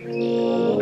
Yeah.